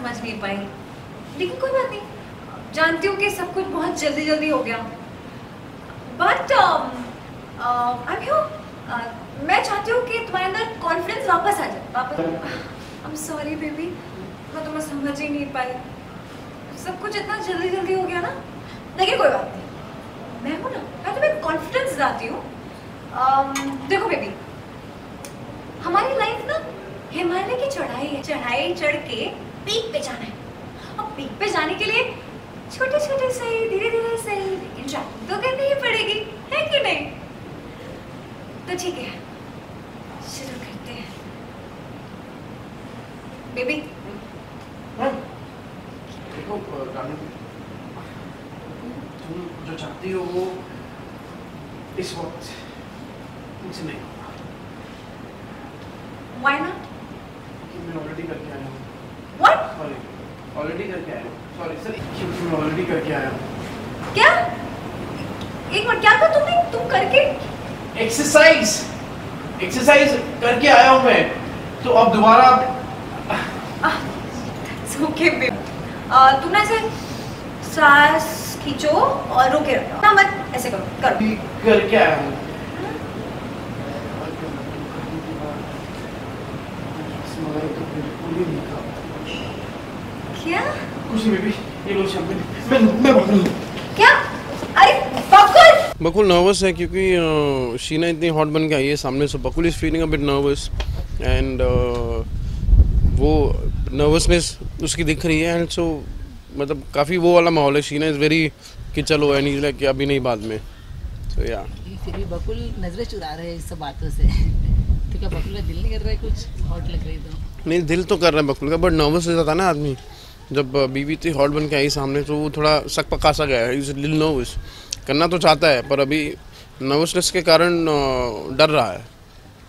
समझ नहीं पाई। लेकिन कोई बात नहीं। जानती हूँ कि सब कुछ बहुत जल्दी जल्दी हो गया। बट अभी um, uh, uh, मैं चाहती हूँ कि तुम्हारे अंदर कॉन्फिडेंस वापस आ जाए। वापस आई एम सॉरी बेबी मैं तुम्हें समझ ही नहीं पाई। सब कुछ इतना जल्दी जल्दी हो गया ना? देखिए कोई बात नहीं। मैं हूँ ना। मैं तुम्हें कॉन्फिडेंस दाती हूँ। um, देखो बेबी हमारी लाइफ ना हिमालय की चढ़ाई है। चढ़ाई चढ़ के पीक पे जाना है। और पीक पे जाने के लिए छोटे छोटे सही धीरे धीरे सही लेकिन ट्रैकिंग तो करनी ही पड़ेगी है कि नहीं? तो ठीक है शुरू करते हैं। बेबी। हाँ? देखो तुम जो चाहती हो वो इस वक्त मुझसे नहीं होगा। व्हाई नॉट मैं ऑलरेडी हूँ व्हाट सॉरी ऑलरेडी करके आया सॉरी सर मैं ऑलरेडी करके आया क्या? एक मिनट क्या कहा तुमने? तुम करके? एक्सरसाइज एक्सरसाइज करके आया हूँ मैं। तो अब दोबारा ओके बेबी तुमने ऐसे सांस खींचो और रोके रखो। ना मत ऐसे करो करो। करके आया हूँ। मलाई तो बिल्कुल ही नहीं क्या? कुछ नहीं बेबी ये लो शैम्पेन मैं मैं बकरी क्या? अरे बकुल? बकुल नर्वस है क्योंकि शीना इतनी हॉट बन के आई है सामने से Bakul is feeling a bit nervous and वो नर्वसनेस उसकी दिख रही है एंड सो मतलब काफ़ी वो वाला माहौल है। शीना इज़ वेरी कि चलो एंड इज़ लाइक अभी नहीं बाद में। सो या फिर भी बकुल नज़रें चुरा रहे हैं इस सब बातों से। तो क्या बकुल का दिल नहीं कर रहा है कुछ? हॉट लग रही तो। नहीं दिल तो कर रहा है बकुल का बट नर्वस हो जाता है ना आदमी। जब बीवी इतनी हॉट बन के आई सामने तो वो थोड़ा सक पका सा गया है इज़ लिल नर्वस करना तो चाहता है पर अभी नर्वसनेस के कारण डर रहा है।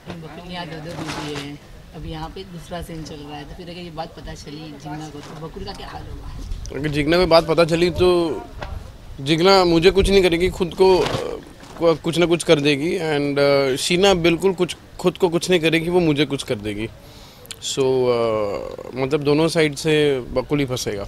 बकुल यहाँ दो दो बीवी अब यहाँ पे दूसरा सीन चल रहा तो फिर अगर ये बात पता चली जिन्ना को तो बकुल का क्या हाल होगा अगर जिगना को बात पता चली तो जिगना मुझे कुछ नहीं करेगी खुद को को- कुछ ना कुछ कर देगी। एंड शीना बिल्कुल कुछ खुद को कुछ नहीं करेगी वो मुझे कुछ कर देगी। सो मतलब दोनों साइड से बकुल ही फंसेगा।